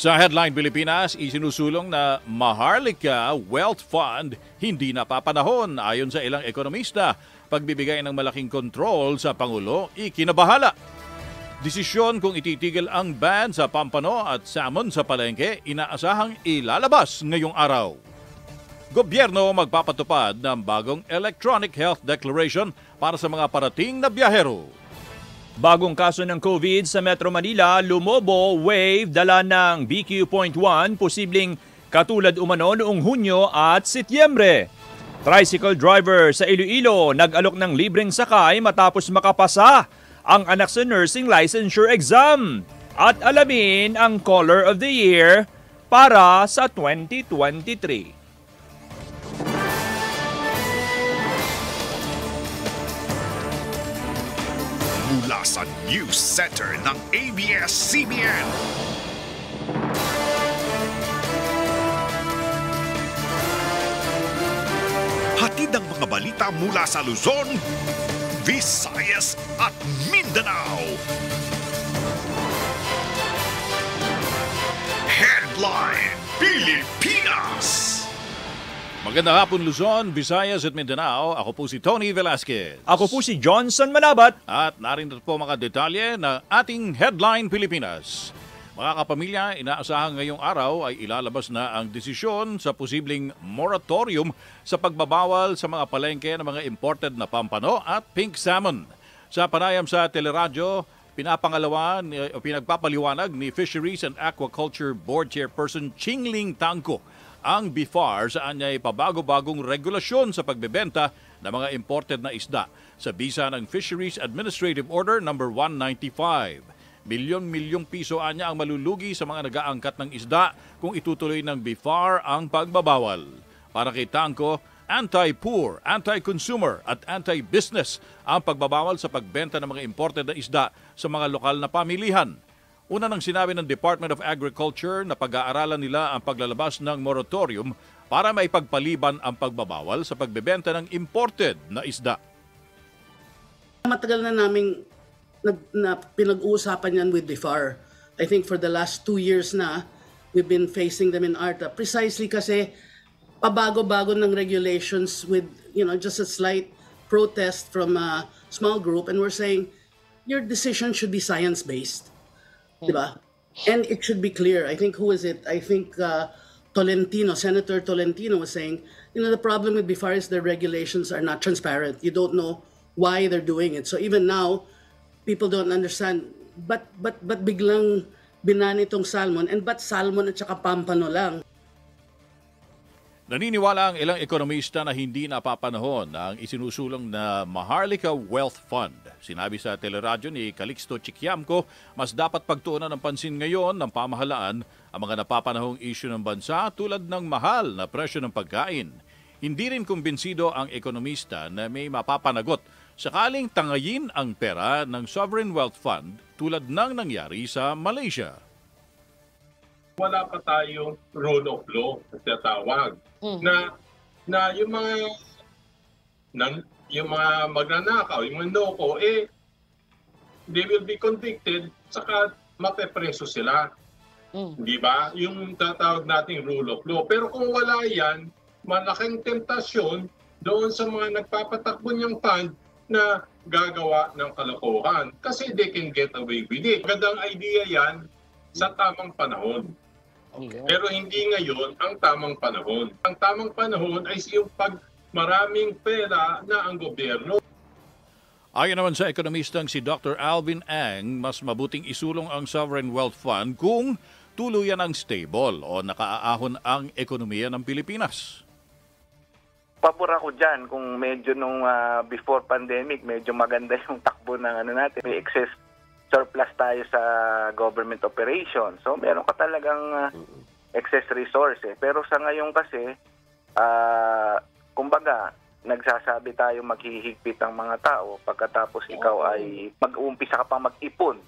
Sa Headline Pilipinas, isinusulong na Maharlika Wealth Fund hindi napapanahon ayon sa ilang ekonomista. Pagbibigay ng malaking kontrol sa Pangulo, ikinabahala. Desisyon kung ititigil ang ban sa pampano at salmon sa palengke, inaasahang ilalabas ngayong araw. Gobyerno magpapatupad ng bagong Electronic Health Declaration para sa mga parating na biyahero. Bagong kaso ng COVID sa Metro Manila, lumobo, wave, dala ng BQ.1, posibleng katulad umano noong Hunyo at Setyembre. Tricycle driver sa Iloilo nag-alok ng libreng sakay matapos makapasa ang anak sa nursing licensure exam. At alamin ang Color of the Year para sa 2023. Mula sa News Center ng ABS-CBN. Hatid ang mga balita mula sa Luzon, Visayas at Mindanao. Headline Pilipinas! Magandang hapon Luzon, Visayas at Mindanao. Ako po si Tony Velasquez. Ako po si Johnson Manabat. At narito po mga detalye ng ating Headline Pilipinas. Mga kapamilya, inaasahan ngayong araw ay ilalabas na ang desisyon sa posibleng moratorium sa pagbabawal sa mga palengke ng mga imported na pampano at pink salmon. Sa panayam sa teleradyo, pinapangalawa o pinagpapaliwanag ni Fisheries and Aquaculture Board Chairperson Chingling Tangko ang BIFAR saan niya ipabago-bagong regulasyon sa pagbebenta ng mga imported na isda sa bisa ng Fisheries Administrative Order No. 195. Milyon-milyong piso anya ang malulugi sa mga nag-aangkat ng isda kung itutuloy ng BIFAR ang pagbabawal. Para kay Tangko, anti-poor, anti-consumer at anti-business ang pagbabawal sa pagbenta ng mga imported na isda sa mga lokal na pamilihan. Una nang sinabi ng Department of Agriculture na pag-aaralan nila ang paglalabas ng moratorium para maipagpaliban ang pagbabawal sa pagbebenta ng imported na isda. Matagal na naming na, na pinag-uusapan yan with DFAR. I think for the last two years na, we've been facing them in ARTA. Precisely kasi pabago-bago ng regulations with, you know, just a slight protest from a small group and we're saying, your decision should be science-based. Di ba? And it should be clear. I think, who is it? I think uh, Tolentino, Senator Tolentino was saying, you know, the problem with BIFAR is the regulations are not transparent. You don't know why they're doing it. So even now, people don't understand, but, but, but biglang binani itong salmon, and but salmon at saka pampano lang? Naniniwala ang ilang ekonomista na hindi napapanahon ang isinusulong na Maharlika Wealth Fund. Sinabi sa teleradyo ni Calixto Chiquiamco, mas dapat pagtuunan ng pansin ngayon ng pamahalaan ang mga napapanahong isyu ng bansa tulad ng mahal na presyo ng pagkain. Hindi rin kumbinsido ang ekonomista na may mapapanagot sakaling tangayin ang pera ng Sovereign Wealth Fund tulad ng nangyari sa Malaysia wala pa tayong rule of law na tinatawag mm. na na yung mga nan, yung mga magnanakaw, yung mga loko, eh, they will be convicted, saka mapepreso sila. Mm. Di ba? Yung tatawag nating rule of law. Pero kung wala yan, malaking tentasyon doon sa mga nagpapatakbo niyang fund na gagawa ng kalokohan. Kasi they can get away with it. Magandang idea yan sa tamang panahon. Okay. Pero hindi ngayon ang tamang panahon. Ang tamang panahon ay yung pag maraming pera na ang gobyerno. Ayon naman sa ekonomistang si Dr. Alvin Ang, mas mabuting isulong ang Sovereign Wealth Fund kung tuluyan ang stable o nakaaahon ang ekonomiya ng Pilipinas. Pabor ako dyan kung medyo nung uh, before pandemic, medyo maganda yung takbo ng ano natin. May excess surplus tayo sa government operation. So meron ka talagang uh, excess resource. Eh. Pero sa ngayon kasi, uh, kumbaga, nagsasabi tayo maghihigpit ang mga tao pagkatapos ikaw ay mag-uumpisa ka pa mag-ipon.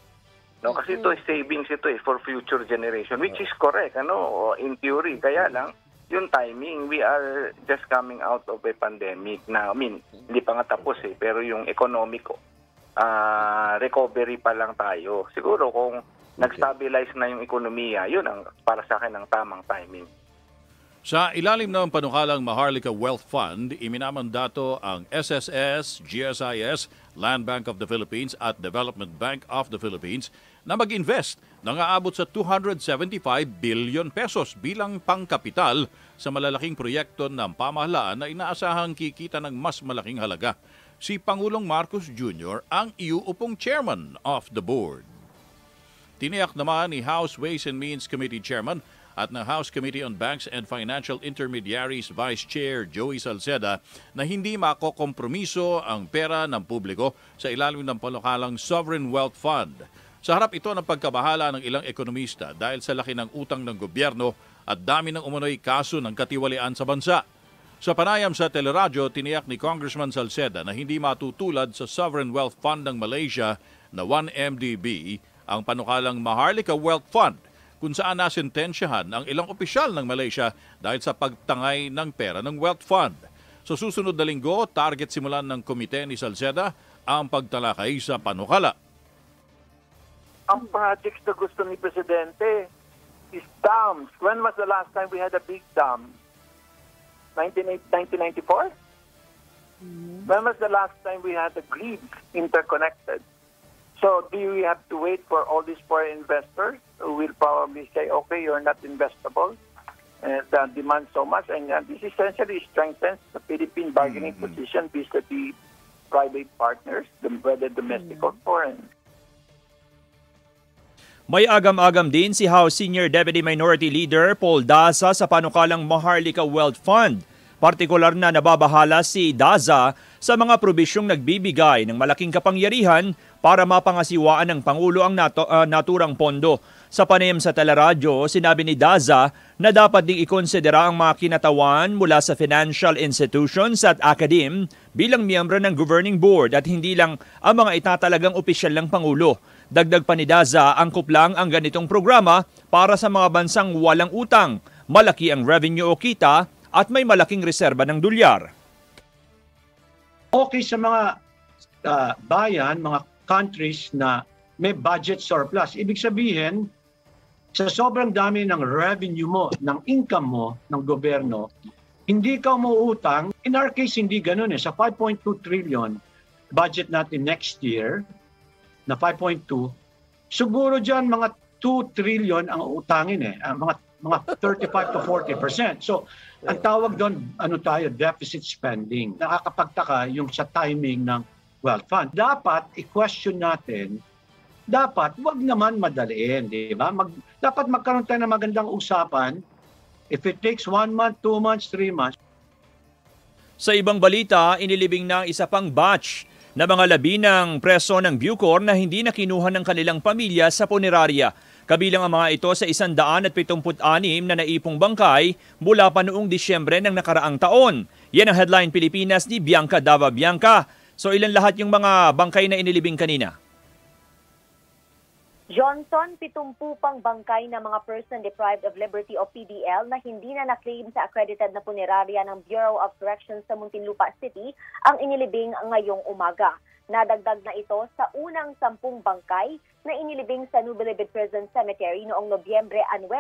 No, kasi ito savings ito eh for future generation which is correct ano in theory kaya lang yung timing we are just coming out of a pandemic na I mean hindi pa nga tapos eh pero yung economic uh, recovery pa lang tayo. Siguro kung nag-stabilize na yung ekonomiya, yun ang para sa akin ang tamang timing. Sa ilalim ng panukalang Maharlika Wealth Fund, iminamandato ang SSS, GSIS, Land Bank of the Philippines at Development Bank of the Philippines na mag-invest ng aabot sa 275 billion pesos bilang pangkapital sa malalaking proyekto ng pamahalaan na inaasahang kikita ng mas malaking halaga. Si Pangulong Marcos Jr. ang iuupong chairman of the board. Tiniyak naman ni House Ways and Means Committee Chairman at ng House Committee on Banks and Financial Intermediaries Vice Chair Joey Salceda na hindi makokompromiso ang pera ng publiko sa ilalim ng panukalang Sovereign Wealth Fund. Sa harap ito ng pagkabahala ng ilang ekonomista dahil sa laki ng utang ng gobyerno at dami ng umunoy kaso ng katiwalian sa bansa. Sa panayam sa teleradyo, tiniyak ni Congressman Salceda na hindi matutulad sa Sovereign Wealth Fund ng Malaysia na 1MDB ang panukalang Maharlika Wealth Fund kung saan nasentensyahan ang ilang opisyal ng Malaysia dahil sa pagtangay ng pera ng Wealth Fund. Sa susunod na linggo, target simulan ng komite ni Salceda ang pagtalakay sa panukala. Ang projects na gusto ni Presidente is dams. When was the last time we had a big dam? 1994? When was the last time we had the grids interconnected? So do we have to wait for all these foreign investors who will probably say, okay, you're not investable and uh, demand so much? And uh, this essentially strengthens the Philippine bargaining position vis-a-vis private partners, whether domestic or foreign. May agam-agam din si House Senior Deputy Minority Leader Paul Daza sa panukalang Maharlika Wealth Fund. Partikular na nababahala si Daza sa mga probisyong nagbibigay ng malaking kapangyarihan para mapangasiwaan ng Pangulo ang nato, uh, naturang pondo. Sa panayam sa teleradyo, sinabi ni Daza na dapat ding ikonsidera ang mga kinatawan mula sa financial institutions at academe bilang miyembro ng governing board at hindi lang ang mga itatalagang opisyal ng Pangulo. Dagdag pa ni Daza, angkop lang ang ganitong programa para sa mga bansang walang utang, malaki ang revenue o kita at may malaking reserba ng dolyar. Okay sa mga uh, bayan, mga countries na may budget surplus. Ibig sabihin, sa sobrang dami ng revenue mo, ng income mo, ng gobyerno, hindi ka umuutang. In our case, hindi ganun eh. Sa 5.2 trillion budget natin next year, na 5.2, siguro dyan mga 2 trillion ang utangin eh. Ang mga mga 35 to 40 percent. So, ang tawag doon, ano tayo, deficit spending. Nakakapagtaka yung sa timing ng wealth fund. Dapat i-question natin, dapat wag naman madaliin, di ba? Mag, dapat magkaroon tayo ng magandang usapan. If it takes one month, two months, three months. Sa ibang balita, inilibing na isa pang batch na mga labi ng preso ng Bucor na hindi nakinuha ng kanilang pamilya sa punerarya. Kabilang ang mga ito sa 176 na naipong bangkay mula pa noong Disyembre ng nakaraang taon. Yan ang headline Pilipinas ni Bianca Dava Bianca. So ilan lahat yung mga bangkay na inilibing kanina? Johnson, 70 pang bangkay ng mga person deprived of liberty o PDL na hindi na na-claim sa accredited na punerarya ng Bureau of Corrections sa Muntinlupa City ang inilibing ngayong umaga. Nadagdag na ito sa unang sampung bangkay na inilibing sa Nubilibid Prison Cemetery noong Nobyembre 9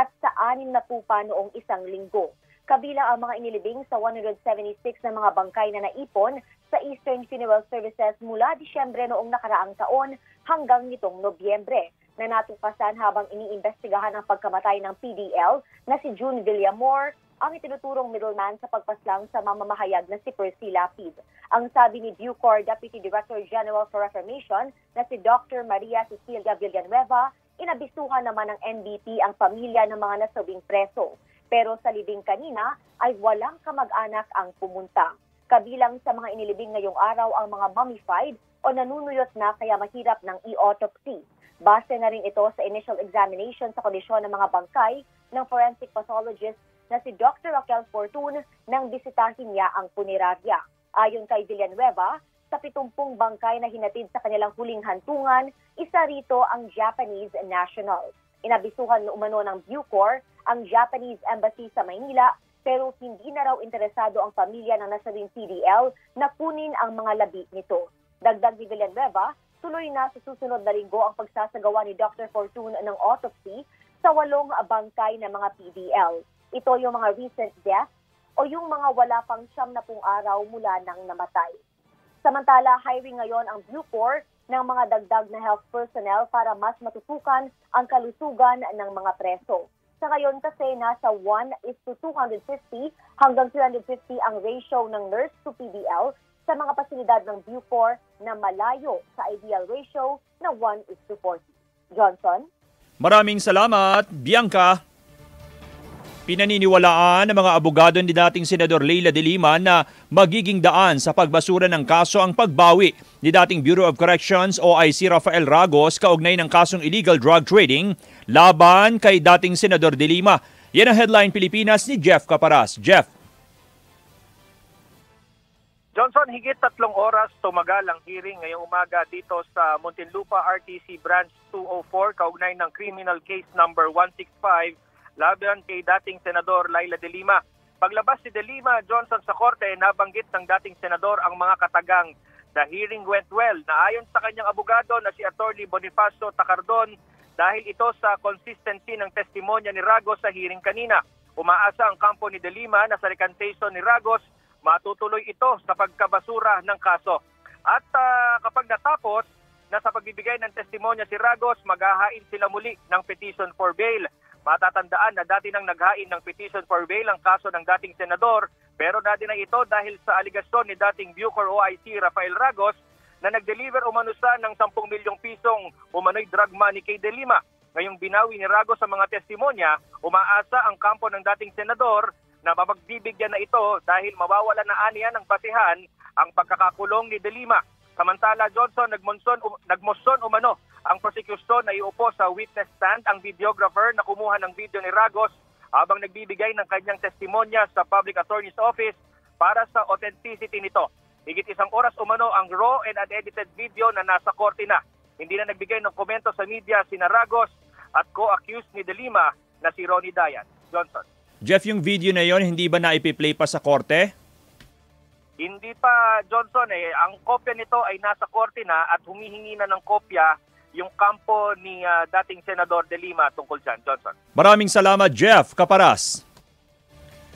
at sa anim na pupa noong isang linggo. Kabilang ang mga inilibing sa 176 na mga bangkay na naipon sa Eastern Funeral Services mula Disyembre noong nakaraang taon hanggang nitong Nobyembre na natuklasan habang iniimbestigahan ang pagkamatay ng PDL na si June Villamor ang itinuturong middleman sa pagpaslang sa mamamahayag na si Percy Lapid. Ang sabi ni Bucor Deputy Director General for Reformation na si Dr. Maria Cecilia Villanueva, inabisuhan naman ng NBP ang pamilya ng mga nasabing preso. Pero sa libing kanina ay walang kamag-anak ang pumunta. Kabilang sa mga inilibing ngayong araw ang mga mummified o nanunuyot na kaya mahirap ng e-autopsy. Base na rin ito sa initial examination sa kondisyon ng mga bangkay ng forensic pathologist na si Dr. Raquel Fortun nang bisitahin niya ang punerarya. Ayon kay Villanueva, sa 70 bangkay na hinatid sa kanilang huling hantungan, isa rito ang Japanese national. Inabisuhan umano ng Bucor ang Japanese Embassy sa Maynila pero hindi na raw interesado ang pamilya ng nasabing PDL na kunin ang mga labi nito. Dagdag ni Villanueva, tuloy na sa susunod na linggo ang pagsasagawa ni Dr. Fortune ng autopsy sa walong bangkay ng mga PDL. Ito yung mga recent deaths o yung mga wala pang siyam na pung araw mula nang namatay. Samantala, hiring ngayon ang Bucor ng mga dagdag na health personnel para mas matutukan ang kalusugan ng mga preso. Sa ngayon kasi nasa 1 is to 250 hanggang 350 ang ratio ng nurse to PDL sa mga pasilidad ng Bucor na malayo sa ideal ratio na 1 is to 40. Johnson? Maraming salamat, Bianca. Pinaniniwalaan ng mga abogado ni dating Senador Leila de Lima na magiging daan sa pagbasura ng kaso ang pagbawi ni dating Bureau of Corrections o IC Rafael Ragos kaugnay ng kasong illegal drug trading laban kay dating Senador de Lima. Yan ang headline Pilipinas ni Jeff Caparas. Jeff. Johnson, higit tatlong oras tumagal ang hearing ngayong umaga dito sa Muntinlupa RTC Branch 204 kaugnay ng criminal case number 165 laban kay dating Senador Laila de Lima. Paglabas si de Lima Johnson sa korte, nabanggit ng dating senador ang mga katagang The hearing went well na ayon sa kanyang abogado na si Attorney Bonifacio Tacardon dahil ito sa consistency ng testimonya ni Ragos sa hearing kanina. Umaasa ang kampo ni De Lima na sa recantation ni Ragos matutuloy ito sa pagkabasura ng kaso. At ah, kapag natapos na sa pagbibigay ng testimonya si Ragos, maghahain sila muli ng petition for bail. Matatandaan na dati nang naghain ng petition for bail ang kaso ng dating senador pero dati na ito dahil sa aligasyon ni dating Bucor OIC Rafael Ragos na nag-deliver umano sa ng 10 milyong pisong umano'y drug money kay De Lima. Ngayong binawi ni Ragos sa mga testimonya, umaasa ang kampo ng dating senador na mapagbibigyan na ito dahil mawawala na aniya ng basihan ang pagkakakulong ni De Lima. Samantala, Johnson, nagmonson, um, nagmoson umano ang prosecution na iupo sa witness stand ang videographer na kumuha ng video ni Ragos habang nagbibigay ng kanyang testimonya sa Public Attorney's Office para sa authenticity nito. Higit isang oras umano ang raw and unedited video na nasa korte na. Hindi na nagbigay ng komento sa media si Ragos at co-accused ni De Lima na si Ronnie Dayan. Johnson. Jeff, yung video na yon hindi ba na ipi-play pa sa korte? Hindi pa, Johnson, eh. Ang kopya nito ay nasa korte na at humihingi na ng kopya yung kampo ni ah, dating Senador De Lima tungkol dyan, Johnson. Maraming salamat, Jeff Caparas.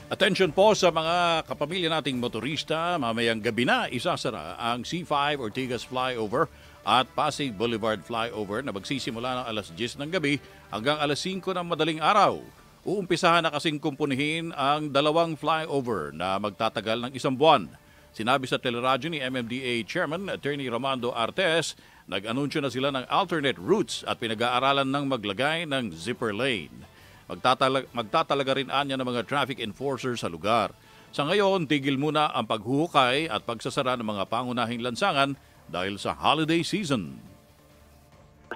Attention po sa mga kapamilya nating motorista, mamayang gabi na isasara ang C5 Ortigas Flyover at Pasig Boulevard Flyover na magsisimula ng alas 10 ng gabi hanggang alas 5 ng madaling araw. Uumpisahan na kasing kumpunihin ang dalawang flyover na magtatagal ng isang buwan. Sinabi sa teleradyo ni MMDA Chairman Attorney Romando Artes, nag-anunsyo na sila ng alternate routes at pinag-aaralan ng maglagay ng zipper lane. Magtatala- magtatalaga rin anya ng mga traffic enforcers sa lugar. Sa ngayon, tigil muna ang paghuhukay at pagsasara ng mga pangunahing lansangan dahil sa holiday season.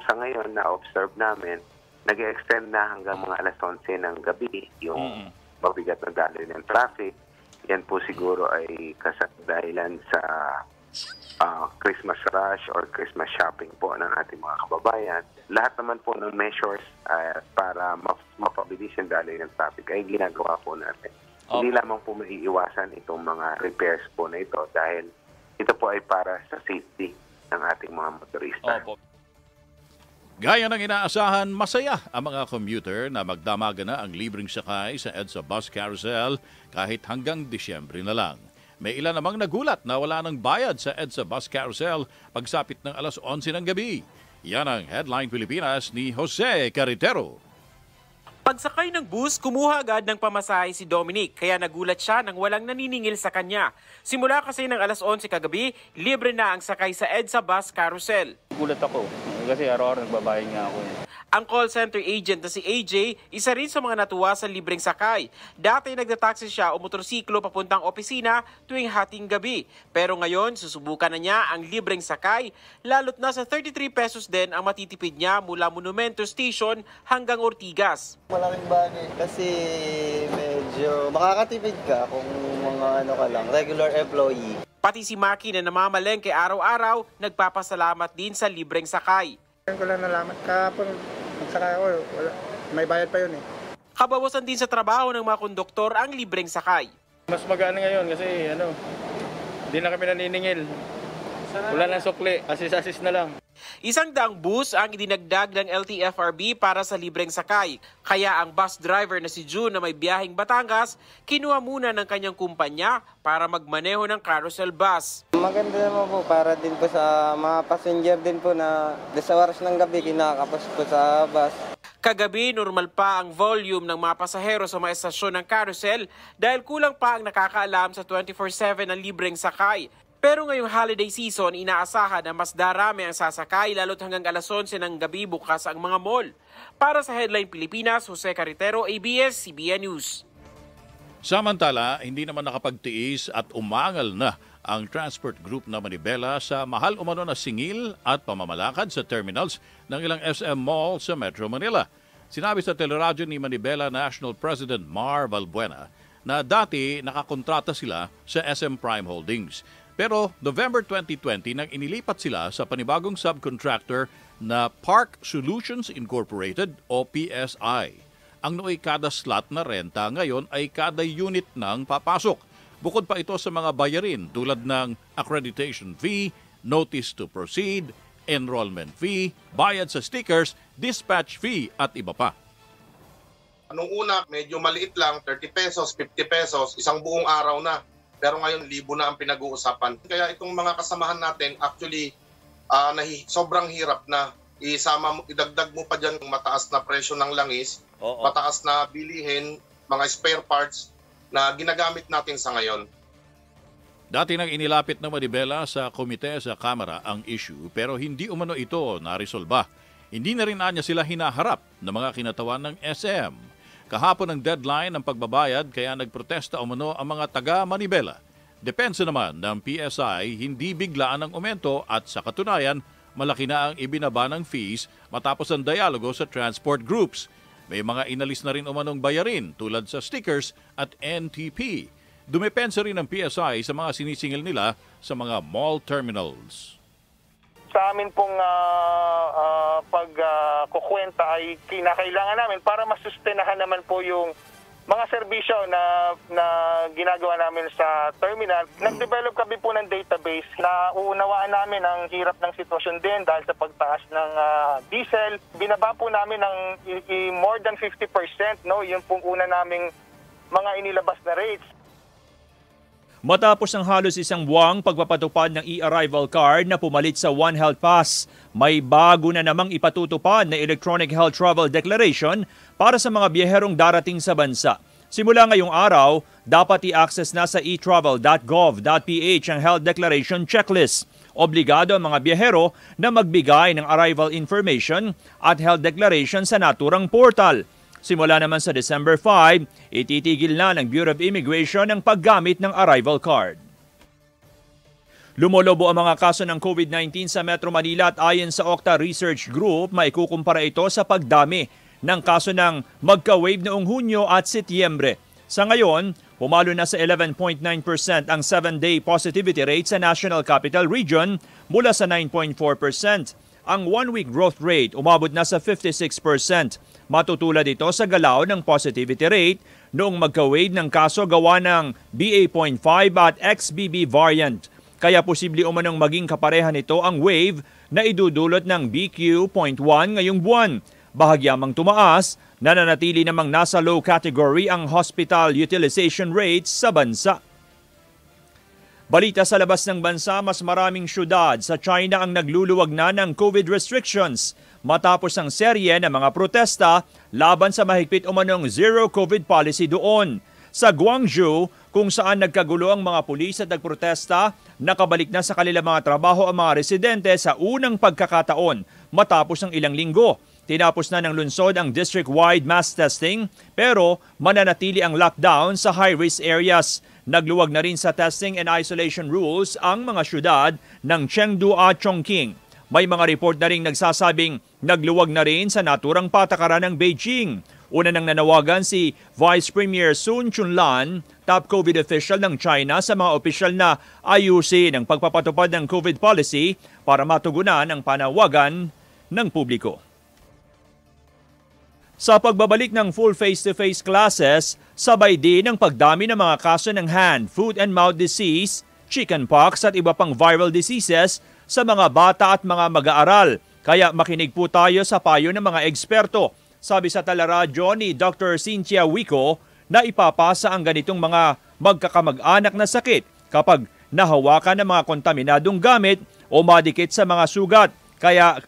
sa ngayon na-observe namin, nag extend na hanggang mga alas 11 ng gabi yung mabigat na daloy ng traffic. Yan po siguro ay kasadahilan sa ah, Christmas rush or Christmas shopping po ng ating mga kababayan. Lahat naman po ng measures ah, para ma- mapabilis yung daloy ng traffic ay ginagawa po natin. Hindi lamang po maiiwasan itong mga repairs po na ito dahil ito po ay para sa safety ng ating mga motorista. Gaya ng inaasahan, masaya ang mga commuter na magdamaga na ang libreng sakay sa EDSA Bus Carousel kahit hanggang Disyembre na lang. May ilan namang nagulat na wala ng bayad sa EDSA Bus Carousel pagsapit ng alas 11 ng gabi. Yan ang Headline Pilipinas ni Jose Carretero. Pagsakay ng bus, kumuha agad ng pamasahe si Dominic kaya nagulat siya nang walang naniningil sa kanya. Simula kasi ng alas 11 kagabi, libre na ang sakay sa EDSA Bus Carousel. Gulat ako kasi araw-araw nagbabayad nga ako. Ang call center agent na si AJ, isa rin sa mga natuwa sa libreng sakay. Dati nagdataksi siya o motorsiklo papuntang opisina tuwing hating gabi. Pero ngayon, susubukan na niya ang libreng sakay, lalot na sa 33 pesos din ang matitipid niya mula Monumento Station hanggang Ortigas. Malaking bagay kasi medyo makakatipid ka kung mga ano ka lang, regular employee. Pati si Maki na namamalengke araw-araw, nagpapasalamat din sa libreng sakay. Ngayon ko lang nalaman. Kahapon, nagsakay ako, wala, may bayad pa yun eh. Kabawasan din sa trabaho ng mga konduktor ang libreng sakay. Mas magaan ngayon kasi ano, hindi na kami naniningil. Wala nang sukli, asis-asis na lang. Isang daang bus ang idinagdag ng LTFRB para sa libreng sakay. Kaya ang bus driver na si June na may biyaheng Batangas, kinuha muna ng kanyang kumpanya para magmaneho ng carousel bus. Maganda naman po para din po sa mga passenger din po na sa oras ng gabi kinakapos po sa bus. Kagabi, normal pa ang volume ng mga pasahero sa mga estasyon ng carousel dahil kulang pa ang nakakaalam sa 24-7 na libreng sakay. Pero ngayong holiday season, inaasahan na mas darami ang sasakay lalo't hanggang alas 11 ng gabi bukas ang mga mall. Para sa Headline Pilipinas, Jose Carretero, ABS-CBN News. Samantala, hindi naman nakapagtiis at umangal na ang transport group na Manibela sa mahal umano na singil at pamamalakad sa terminals ng ilang SM Mall sa Metro Manila. Sinabi sa teleradyo ni Manibela National President Mar Valbuena na dati nakakontrata sila sa SM Prime Holdings. Pero November 2020 nang inilipat sila sa panibagong subcontractor na Park Solutions Incorporated o PSI. Ang nooy kada slot na renta ngayon ay kada unit ng papasok. Bukod pa ito sa mga bayarin tulad ng accreditation fee, notice to proceed, enrollment fee, bayad sa stickers, dispatch fee at iba pa. Nung una, medyo maliit lang, 30 pesos, 50 pesos, isang buong araw na. Pero ngayon, libo na ang pinag-uusapan. Kaya itong mga kasamahan natin, actually, uh, nahi, sobrang hirap na isama mo, idagdag mo pa dyan mataas na presyo ng langis, Oo. mataas na bilihin, mga spare parts na ginagamit natin sa ngayon. Dati nang inilapit ng Manibela sa komite sa Kamara ang issue pero hindi umano ito naresolba. Hindi na rin anya sila hinaharap ng mga kinatawan ng SM. Kahapon ang deadline ng pagbabayad kaya nagprotesta umano ang mga taga Manibela. Depensa naman ng PSI hindi biglaan ang aumento at sa katunayan malaki na ang ibinaba ng fees matapos ang dialogo sa transport groups. May mga inalis na rin umanong bayarin tulad sa stickers at NTP. Dumepensa rin ng PSI sa mga sinisingil nila sa mga mall terminals. Sa amin pong uh, uh, pagkukwenta uh, ay kinakailangan namin para masustenahan naman po yung mga serbisyo na na ginagawa namin sa terminal, nag-develop kami po ng database na uunawaan namin ang hirap ng sitwasyon din dahil sa pagtaas ng uh, diesel. Binaba po namin ng i- i- more than 50%, no? Yung pong una naming mga inilabas na rates. Matapos ang halos isang buwang pagpapatupad ng e-arrival card na pumalit sa One Health Pass, may bago na namang ipatutupad na Electronic Health Travel Declaration para sa mga biyaherong darating sa bansa. Simula ngayong araw, dapat i-access na sa etravel.gov.ph ang Health Declaration Checklist. Obligado ang mga biyahero na magbigay ng arrival information at health declaration sa naturang portal. Simula naman sa December 5, ititigil na ng Bureau of Immigration ang paggamit ng arrival card. Lumolobo ang mga kaso ng COVID-19 sa Metro Manila at ayon sa Octa Research Group, maikukumpara ito sa pagdami ng kaso ng magka-wave noong Hunyo at Setyembre. Sa ngayon, pumalo na sa 11.9% ang 7-day positivity rate sa National Capital Region mula sa 9.4%. Ang one-week growth rate umabot na sa 56%. Matutulad ito sa galaw ng positivity rate noong magka-wave ng kaso gawa ng BA.5 at XBB variant. Kaya posible umanong maging kapareha nito ang wave na idudulot ng BQ.1 ngayong buwan. Bahagyamang tumaas, nananatili namang nasa low category ang hospital utilization rates sa bansa. Balita sa labas ng bansa, mas maraming syudad sa China ang nagluluwag na ng COVID restrictions matapos ang serye ng mga protesta laban sa mahigpit umanong zero COVID policy doon. Sa Guangzhou, kung saan nagkagulo ang mga pulis at nagprotesta, nakabalik na sa kanilang mga trabaho ang mga residente sa unang pagkakataon matapos ang ilang linggo. Tinapos na ng lungsod ang district-wide mass testing pero mananatili ang lockdown sa high-risk areas. Nagluwag na rin sa testing and isolation rules ang mga syudad ng Chengdu at Chongqing. May mga report na rin nagsasabing nagluwag na rin sa naturang patakaran ng Beijing. Una nang nanawagan si Vice Premier Sun Chunlan, top COVID official ng China sa mga opisyal na ayusin ang pagpapatupad ng COVID policy para matugunan ang panawagan ng publiko. Sa pagbabalik ng full face-to-face classes, sabay din ang pagdami ng mga kaso ng hand, foot and mouth disease, chickenpox at iba pang viral diseases sa mga bata at mga mag-aaral. Kaya makinig po tayo sa payo ng mga eksperto. Sabi sa talaradyo ni Dr. Cynthia Wico na ipapasa ang ganitong mga magkakamag-anak na sakit kapag nahawakan ng mga kontaminadong gamit o madikit sa mga sugat. Kaya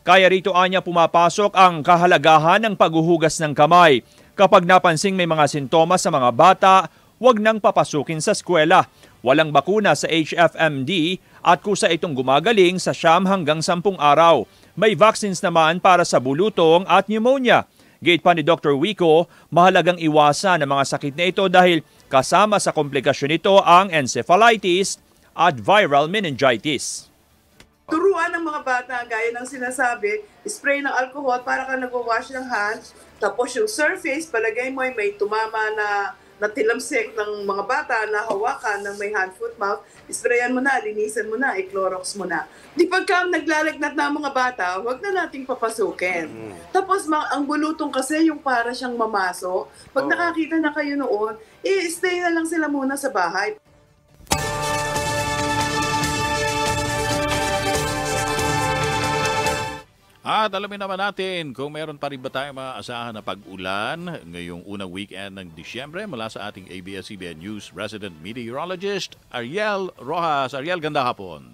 kaya rito anya pumapasok ang kahalagahan ng paghuhugas ng kamay. Kapag napansing may mga sintomas sa mga bata, huwag nang papasukin sa eskwela. Walang bakuna sa HFMD at kusa itong gumagaling sa siyam hanggang sampung araw. May vaccines naman para sa bulutong at pneumonia. Gate pa ni Dr. Wico, mahalagang iwasan ang mga sakit na ito dahil kasama sa komplikasyon nito ang encephalitis at viral meningitis. Turuan ng mga bata, gaya ng sinasabi, spray ng alcohol para ka nagwawash ng hands. Tapos yung surface, palagay mo ay may tumama na na tilamsik ng mga bata na hawakan ng may hand, foot, mouth, sprayan mo na, linisan mo na, i-clorox mo na. Di pagka naglalagnat na ang mga bata, huwag na nating papasukin. Tapos ma- ang bulutong kasi yung para siyang mamaso. Pag nakakita na kayo noon, i-stay na lang sila muna sa bahay. At alamin naman natin kung meron pa rin ba tayong maaasahan na pag-ulan ngayong unang weekend ng Disyembre mula sa ating ABS-CBN News resident meteorologist Ariel Rojas. Ariel, ganda hapon.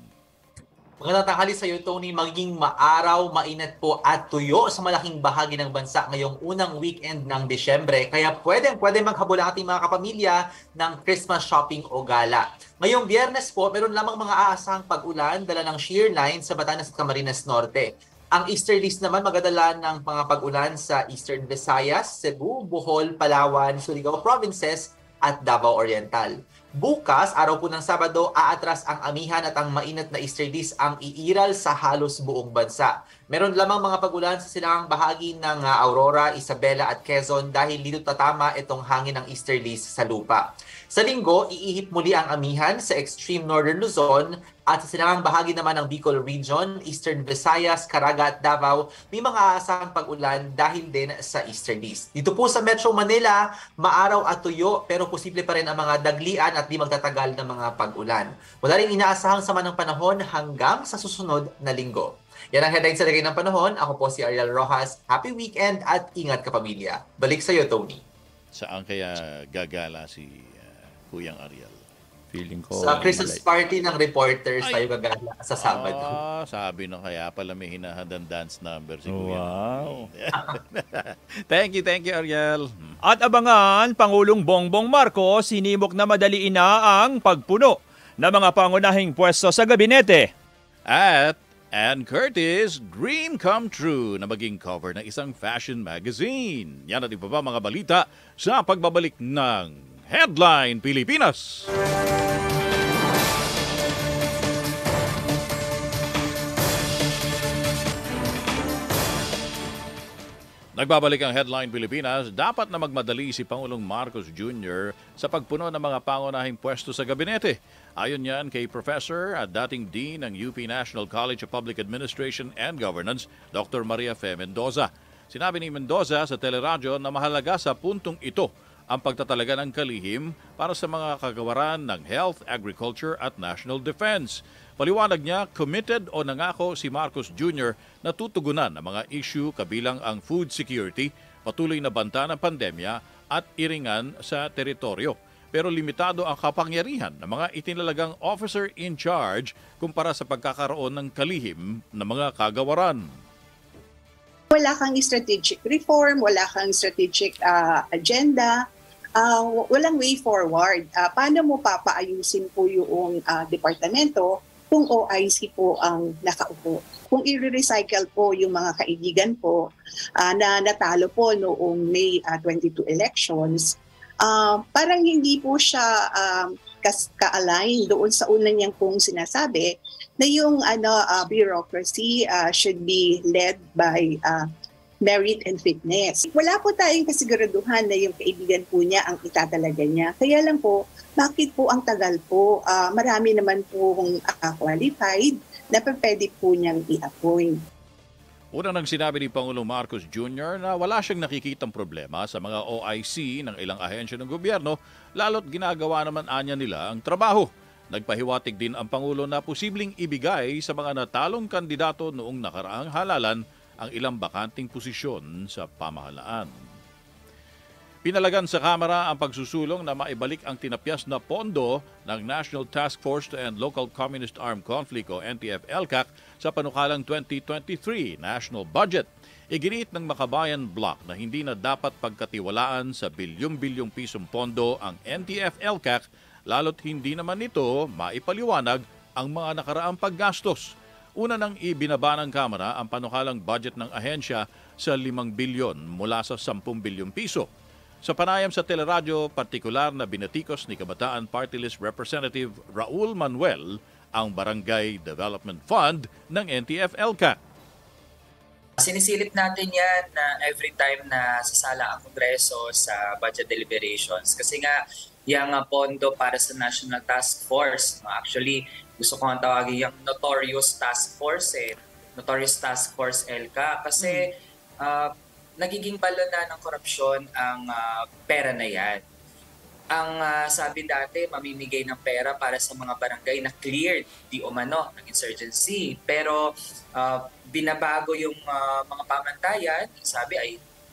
Magandang tanghali sa iyo, Tony. Magiging maaraw, mainit po at tuyo sa malaking bahagi ng bansa ngayong unang weekend ng Disyembre. Kaya pwede, pwede maghabol ang ating mga kapamilya ng Christmas shopping o gala. Ngayong biyernes po, meron lamang mga aasahang pag-ulan dala ng shear line sa Batanes at Camarines Norte. Ang easterlies naman magadala ng mga pag-ulan sa Eastern Visayas, Cebu, Bohol, Palawan, Surigao Provinces at Davao Oriental. Bukas, araw po ng Sabado, aatras ang amihan at ang mainit na easterlies ang iiral sa halos buong bansa. Meron lamang mga pagulan sa silangang bahagi ng uh, Aurora, Isabela at Quezon dahil dito tatama itong hangin ng easterlies sa lupa. Sa linggo, iihip muli ang amihan sa extreme northern Luzon at sa silangang bahagi naman ng Bicol Region, Eastern Visayas, Caraga at Davao, may mga aasahang pag-ulan dahil din sa easterlies. Dito po sa Metro Manila, maaraw at tuyo pero posible pa rin ang mga daglian at di magtatagal na mga pag-ulan. Wala rin inaasahang sama ng panahon hanggang sa susunod na linggo. Yan ang headline sa lagay ng panahon. Ako po si Ariel Rojas. Happy weekend at ingat ka pamilya. Balik sa iyo, Tony. Saan kaya gagala si uh, Kuyang Ariel? Feeling ko. Sa Christmas party ng reporters tayo gagala sa Sabado. Ah, sabi no, kaya pala may hinahandang dance number si Kuya. Wow. thank you, thank you, Ariel. At abangan, Pangulong Bongbong Marcos sinimok na madaliin na ang pagpuno ng mga pangunahing pwesto sa gabinete. At Ann Curtis, dream come true na maging cover ng isang fashion magazine. Yan at iba pa mga balita sa pagbabalik ng Headline Pilipinas. Nagbabalik ang Headline Pilipinas, dapat na magmadali si Pangulong Marcos Jr. sa pagpuno ng mga pangunahing pwesto sa gabinete. Ayon yan kay Professor at dating Dean ng UP National College of Public Administration and Governance, Dr. Maria Fe Mendoza. Sinabi ni Mendoza sa teleradyo na mahalaga sa puntong ito ang pagtatalaga ng kalihim para sa mga kagawaran ng health, agriculture at national defense. Paliwanag niya, committed o nangako si Marcos Jr. na tutugunan ang mga issue kabilang ang food security, patuloy na banta ng pandemya at iringan sa teritoryo. Pero limitado ang kapangyarihan ng mga itinalagang officer in charge kumpara sa pagkakaroon ng kalihim ng mga kagawaran. Wala kang strategic reform, wala kang strategic uh, agenda, uh, walang way forward. Uh, paano mo papaayusin po yung uh, departamento kung OIC po ang nakaupo. Kung i-recycle po yung mga kaibigan po uh, na natalo po noong May uh, 22 elections, uh, parang hindi po siya um, ka-align doon sa una niyang pong sinasabi na yung ano uh, bureaucracy uh, should be led by uh, merit and fitness. Wala po tayong kasiguraduhan na yung kaibigan po niya ang itatalaga niya. Kaya lang po, bakit po ang tagal po? Uh, marami naman pong uh, qualified na pwede po niyang i-appoint. Una nang sinabi ni Pangulong Marcos Jr. na wala siyang nakikitang problema sa mga OIC ng ilang ahensya ng gobyerno, lalo't ginagawa naman anya nila ang trabaho. Nagpahiwatig din ang Pangulo na posibleng ibigay sa mga natalong kandidato noong nakaraang halalan ang ilang bakanting posisyon sa pamahalaan. Pinalagan sa Kamara ang pagsusulong na maibalik ang tinapyas na pondo ng National Task Force to End Local Communist Armed Conflict o NTF-ELCAC sa panukalang 2023 National Budget. Iginiit ng Makabayan Block na hindi na dapat pagkatiwalaan sa bilyong-bilyong pisong pondo ang NTF-ELCAC lalo't hindi naman nito maipaliwanag ang mga nakaraang paggastos. Una nang ibinaba ng Kamara ang panukalang budget ng ahensya sa 5 bilyon mula sa 10 bilyong piso. Sa panayam sa teleradyo, partikular na binatikos ni Kabataan Party List Representative Raul Manuel ang Barangay Development Fund ng NTF-ELCA. Sinisilip natin yan na every time na sasala ang Kongreso sa budget deliberations kasi nga yung pondo para sa National Task Force. Actually, gusto ko ang tawagin yung Notorious Task Force eh. Notorious Task Force ELCA kasi mm. uh, nagiging balo na ng korupsyon ang uh, pera na yan. Ang uh, sabi dati, mamimigay ng pera para sa mga barangay na cleared di umano ng insurgency. Pero uh, binabago yung uh, mga pamantayan, sabi ay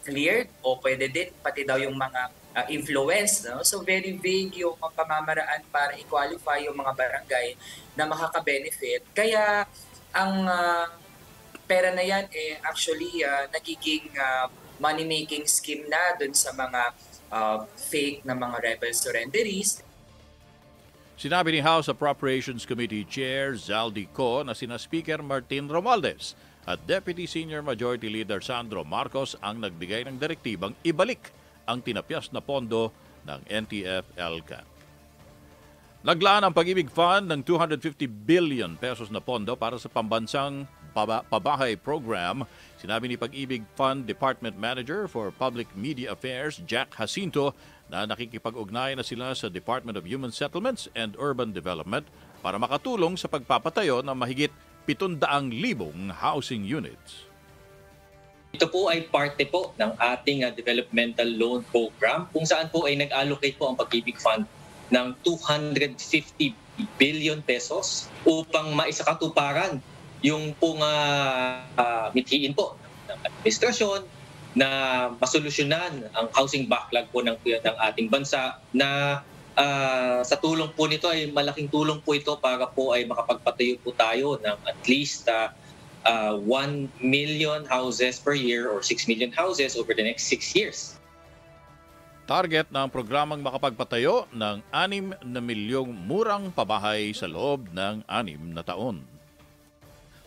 cleared o pwede din pati daw yung mga uh, influence. No? So very vague yung pamamaraan para i-qualify yung mga barangay na makaka-benefit. Kaya ang uh, pera na yan eh actually uh, nagiging uh, money-making scheme na dun sa mga uh, fake na mga rebel surrenderies. Sinabi ni House Appropriations Committee Chair Zaldi Co na sina Speaker Martin Romualdez at Deputy Senior Majority Leader Sandro Marcos ang nagbigay ng direktibang ibalik ang tinapyas na pondo ng NTF-ELCA. Naglaan ang Pag-ibig Fund ng 250 billion pesos na pondo para sa pambansang pabahay program. Sinabi ni Pag-ibig Fund Department Manager for Public Media Affairs Jack Jacinto na nakikipag-ugnay na sila sa Department of Human Settlements and Urban Development para makatulong sa pagpapatayo ng mahigit 700,000 housing units. Ito po ay parte po ng ating uh, developmental loan program kung saan po ay nag-allocate po ang Pag-ibig Fund ng 250 billion pesos upang maisakatuparan yung pong uh, uh, mithiin po ng administrasyon na masolusyonan ang housing backlog po ng, ng ating bansa na uh, sa tulong po nito ay malaking tulong po ito para po ay makapagpatayo po tayo ng at least uh, uh, 1 million houses per year or 6 million houses over the next 6 years. Target ng programang makapagpatayo ng 6 na milyong murang pabahay sa loob ng 6 na taon.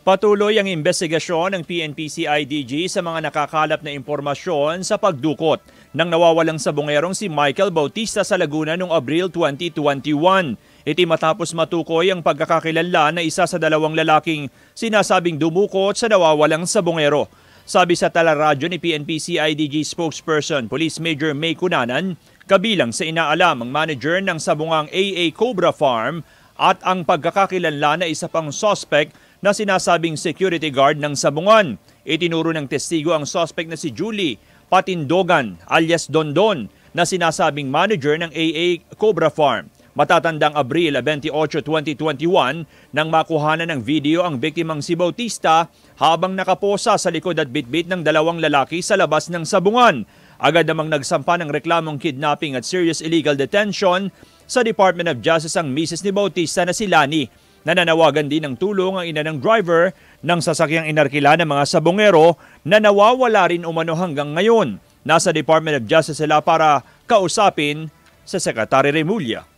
Patuloy ang investigasyon ng PNP-CIDG sa mga nakakalap na impormasyon sa pagdukot ng nawawalang sabongerong si Michael Bautista sa Laguna noong Abril 2021. Iti matapos matukoy ang pagkakakilala na isa sa dalawang lalaking sinasabing dumukot sa nawawalang sabongero. Sabi sa talaradyo ni PNP CIDG spokesperson Police Major May Kunanan, kabilang sa inaalam ang manager ng sabungang AA Cobra Farm at ang pagkakakilanlan na isa pang suspect na sinasabing security guard ng sabungan. Itinuro ng testigo ang suspect na si Julie Patindogan alias Dondon na sinasabing manager ng AA Cobra Farm. Matatandang Abril 28, 2021 nang makuhanan ng video ang biktimang si Bautista habang nakaposa sa likod at bitbit ng dalawang lalaki sa labas ng sabungan. Agad namang nagsampa ng reklamong kidnapping at serious illegal detention sa Department of Justice ang misis ni Bautista na si Lani. Nananawagan din ng tulong ang ina ng driver ng sasakyang inarkila ng mga sabongero na nawawala rin umano hanggang ngayon. Nasa Department of Justice sila para kausapin sa Secretary Remulla.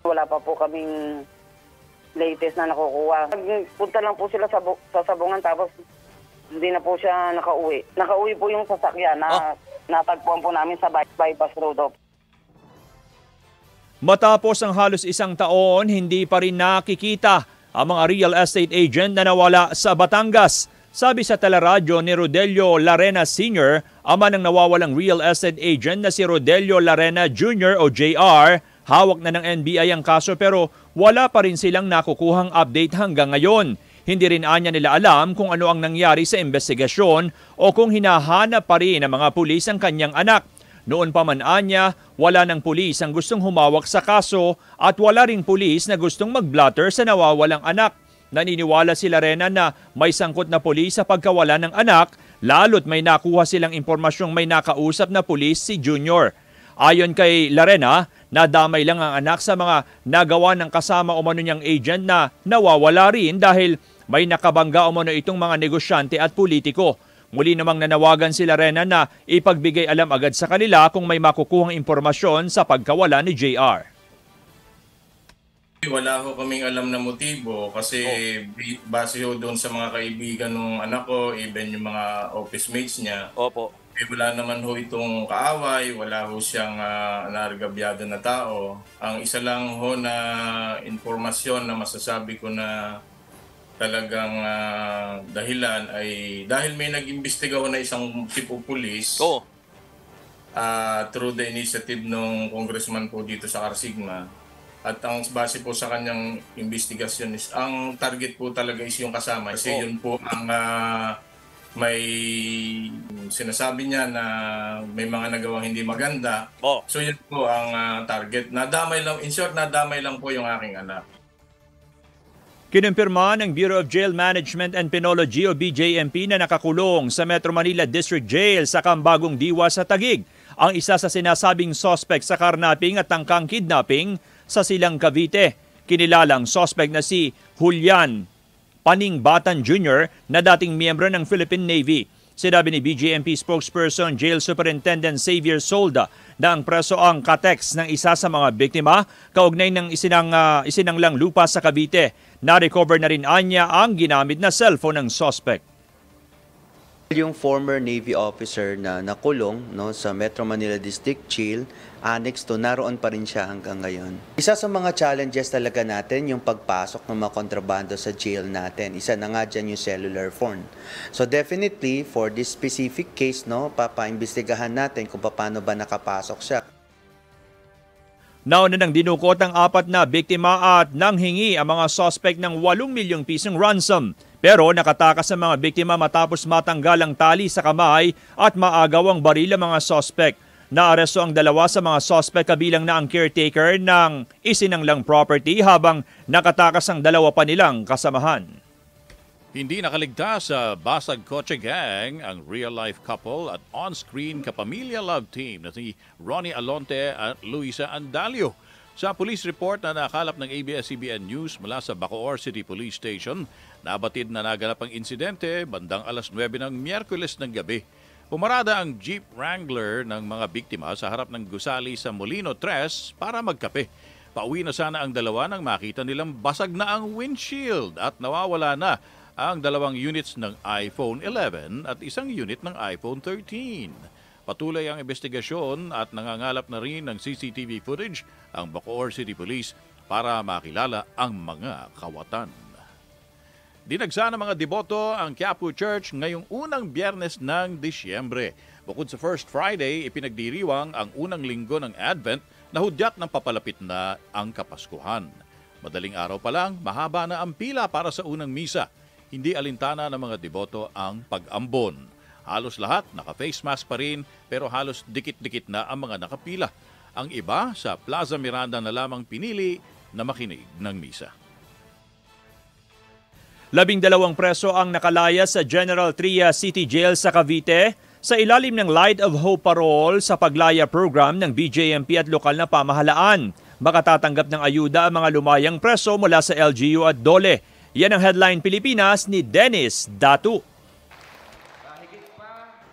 Wala pa po kaming latest na nakukuha. Punta lang po sila sa, sa sabungan tapos hindi na po siya nakauwi. Nakauwi po yung sasakyan na oh. natagpuan po namin sa bypass road. Of. Matapos ang halos isang taon, hindi pa rin nakikita ang mga real estate agent na nawala sa Batangas. Sabi sa teleradyo ni Rodelio Larena Sr., ama ng nawawalang real estate agent na si Rodelio Larena Jr. o JR, Hawak na ng NBI ang kaso pero wala pa rin silang nakukuhang update hanggang ngayon. Hindi rin anya nila alam kung ano ang nangyari sa investigasyon o kung hinahanap pa rin ng mga pulis ang kanyang anak. Noon pa man anya, wala ng pulis ang gustong humawak sa kaso at wala ring pulis na gustong mag-blatter sa nawawalang anak. Naniniwala si Larena na may sangkot na pulis sa pagkawala ng anak, lalo't may nakuha silang impormasyong may nakausap na pulis si Junior. Ayon kay Larena, nadamay lang ang anak sa mga nagawa ng kasama umano niyang agent na nawawala rin dahil may nakabangga umano itong mga negosyante at politiko. Muli namang nanawagan si Larena na ipagbigay alam agad sa kanila kung may makukuhang impormasyon sa pagkawala ni JR. Wala ho kaming alam na motibo kasi bi- base ho doon sa mga kaibigan ng anak ko, even yung mga office mates niya. Opo. Eh, wala naman ho itong kaaway, wala ho siyang uh, nargabyado na tao. Ang isa lang ho na informasyon na masasabi ko na talagang ah, dahilan ay dahil may nag-imbestiga ho na isang tipo pulis Oo. ah, through the initiative ng congressman po dito sa Carsigma. At ang base po sa kanyang investigasyon is, ang target po talaga is yung kasama. Kasi Oo. yun po ang ah, may sinasabi niya na may mga nagawang hindi maganda. Oh. So yun po ang ah, target. Nadamay lang, in short, nadamay lang po yung aking anak. Kinumpirma ng Bureau of Jail Management and Penology o BJMP na nakakulong sa Metro Manila District Jail sa Kambagong Diwa sa Tagig ang isa sa sinasabing suspect sa karnaping at tangkang kidnapping sa Silang Cavite. Kinilalang suspect na si Julian Paning Batan Jr. na dating miyembro ng Philippine Navy. Sinabi ni BJMP spokesperson Jail Superintendent Xavier Solda na ang preso ang katex ng isa sa mga biktima kaugnay ng isinang, ah, isinanglang lupa sa Cavite. Na-recover na rin anya ang ginamit na cellphone ng suspect. Yung former Navy officer na nakulong no, sa Metro Manila District Jail, annex to, naroon pa rin siya hanggang ngayon. Isa sa mga challenges talaga natin yung pagpasok ng mga kontrabando sa jail natin. Isa na nga dyan yung cellular phone. So definitely, for this specific case, no, papaimbestigahan natin kung paano ba nakapasok siya. Nauna nang dinukot ang apat na biktima at nanghingi ang mga suspect ng 8 milyong pisong ransom. Pero nakatakas ang mga biktima matapos matanggal ang tali sa kamay at maagaw ang baril ang mga suspect. Naaresto ang dalawa sa mga suspect kabilang na ang caretaker ng isinanglang property habang nakatakas ang dalawa pa nilang kasamahan. Hindi nakaligtas sa Basag Kotse Gang ang real-life couple at on-screen kapamilya love team na si Ronnie Alonte at Luisa Andalio. Sa police report na nakalap ng ABS-CBN News mula sa Bacoor City Police Station, nabatid na naganap ang insidente bandang alas 9 ng Miyerkules ng gabi. Pumarada ang Jeep Wrangler ng mga biktima sa harap ng gusali sa Molino Tres para magkape. Pauwi na sana ang dalawa nang makita nilang basag na ang windshield at nawawala na ang dalawang units ng iPhone 11 at isang unit ng iPhone 13. Patuloy ang investigasyon at nangangalap na rin ng CCTV footage ang Bacoor City Police para makilala ang mga kawatan. Dinagsa ng mga deboto ang Quiapo Church ngayong unang biyernes ng Disyembre. Bukod sa First Friday, ipinagdiriwang ang unang linggo ng Advent na hudyat ng papalapit na ang Kapaskuhan. Madaling araw pa lang, mahaba na ang pila para sa unang misa. Hindi alintana ng mga deboto ang pag-ambon. Halos lahat naka-face mask pa rin pero halos dikit-dikit na ang mga nakapila. Ang iba sa Plaza Miranda na lamang pinili na makinig ng misa. Labing dalawang preso ang nakalaya sa General Tria City Jail sa Cavite sa ilalim ng Light of Hope Parole sa paglaya program ng BJMP at lokal na pamahalaan. Makatatanggap ng ayuda ang mga lumayang preso mula sa LGU at DOLE. Yan ang headline Pilipinas ni Dennis Datu.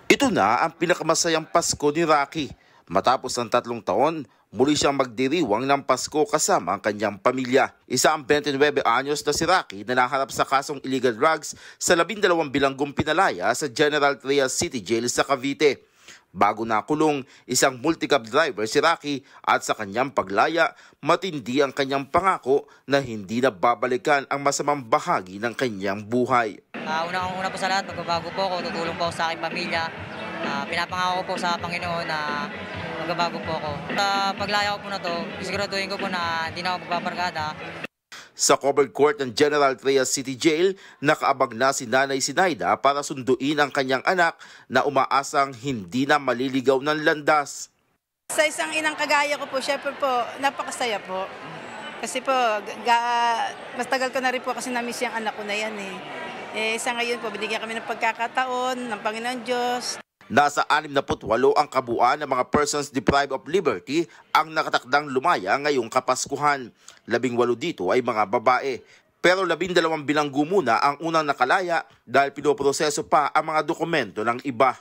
Ito na ang pinakamasayang Pasko ni Rocky. Matapos ng tatlong taon, muli siyang magdiriwang ng Pasko kasama ang kanyang pamilya. Isa ang 29 anyos na si Rocky na naharap sa kasong illegal drugs sa 12 bilanggong pinalaya sa General Trias City Jail sa Cavite. Bago nakulong, isang multicab driver si Rocky at sa kanyang paglaya, matindi ang kanyang pangako na hindi na babalikan ang masamang bahagi ng kanyang buhay. Uh, Unang-una po sa lahat, magbabago po ako, tutulong po ako sa aking pamilya. Uh, pinapangako ko po sa Panginoon na magbabago po ako. Sa paglaya ko po na to, siguraduhin ko po na hindi na ako magbabarkada. Sa covered court ng General Trias City Jail, nakaabag na si Nanay Sinaida para sunduin ang kanyang anak na umaasang hindi na maliligaw ng landas. Sa isang inang kagaya ko po, syempre po, napakasaya po. Kasi po, ga, mas tagal ko na rin po kasi na-miss yung anak ko na yan eh. Eh, sa ngayon po, binigyan kami ng pagkakataon ng Panginoon Diyos. Nasa 68 ang kabuuan ng mga persons deprived of liberty ang nakatakdang lumaya ngayong Kapaskuhan. Labing walo dito ay mga babae. Pero labindalawang bilanggo muna ang unang nakalaya dahil pinoproseso pa ang mga dokumento ng iba.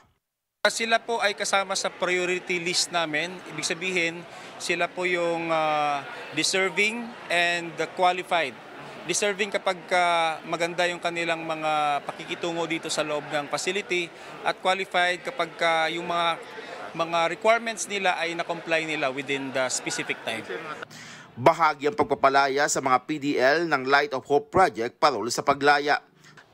Sila po ay kasama sa priority list namin. Ibig sabihin, sila po yung ah, deserving and qualified. Deserving kapag ka maganda yung kanilang mga pakikitungo dito sa loob ng facility at qualified kapag ka yung mga mga requirements nila ay na-comply nila within the specific time. Bahagi ang pagpapalaya sa mga PDL ng Light of Hope Project parol sa paglaya.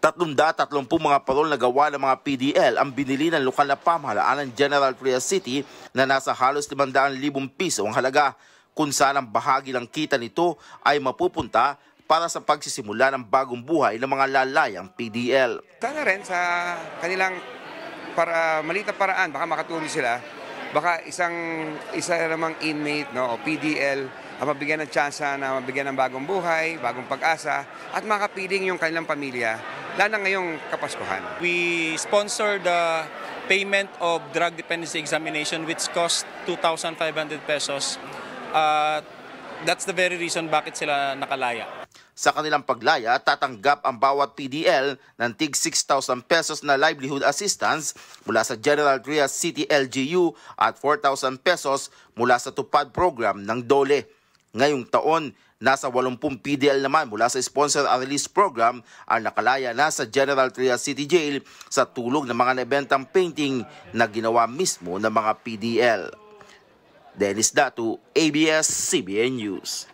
330 mga parol na gawa ng mga PDL ang binili ng lokal na pamahalaan ng General Trias City na nasa halos 500,000 piso ang halaga kung saan ang bahagi ng kita nito ay mapupunta para sa pagsisimula ng bagong buhay ng mga lalayang PDL. Sana rin sa kanilang para maliit na paraan baka makatulong sila. Baka isang isa namang inmate no o PDL ang mabigyan ng tsansa na mabigyan ng bagong buhay, bagong pag-asa at makapiling yung kanilang pamilya lalo na ngayong Kapaskuhan. We sponsor the payment of drug dependency examination which cost 2,500 pesos. Uh, that's the very reason bakit sila nakalaya. Sa kanilang paglaya, tatanggap ang bawat PDL ng tig 6,000 pesos na livelihood assistance mula sa General Trias City LGU at 4,000 pesos mula sa Tupad program ng DOLE. Ngayong taon, nasa 80 PDL naman mula sa Sponsor and Release Program ang nakalaya na sa General Trias City Jail sa tulog ng mga nabentang painting na ginawa mismo ng mga PDL. Dennis Datu, ABS-CBN News.